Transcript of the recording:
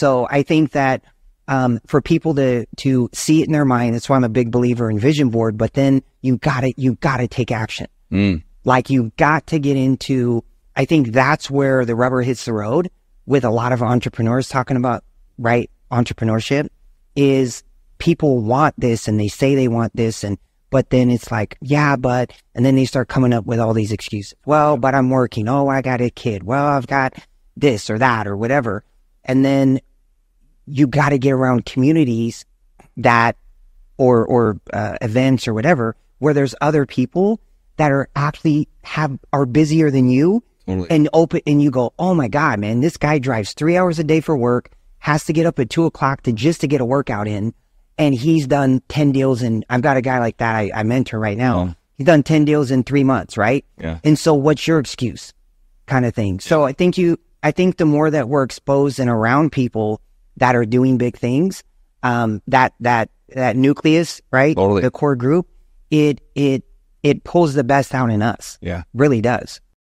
So I think that um, for people to to see it in their mind, that's why I'm a big believer in vision board. But then you gotta you gotta take action. Mm. Like you got to get into. I think that's where the rubber hits the road with a lot of entrepreneurs talking about right entrepreneurship is people want this and they say they want this and but then it's like yeah but and then they start coming up with all these excuses well but i'm working oh i got a kid well i've got this or that or whatever and then you got to get around communities that or or uh, events or whatever where there's other people that are actually have are busier than you Totally. and open and you go oh my god man this guy drives three hours a day for work has to get up at two o'clock to just to get a workout in and he's done 10 deals and i've got a guy like that i, I mentor right now Oh. he's done 10 deals in three months right Yeah. and so what's your excuse kind of thing so i think you i think the more that we're exposed and around people that are doing big things um that that that nucleus right Totally. the core group it it it pulls the best out in us Yeah. really does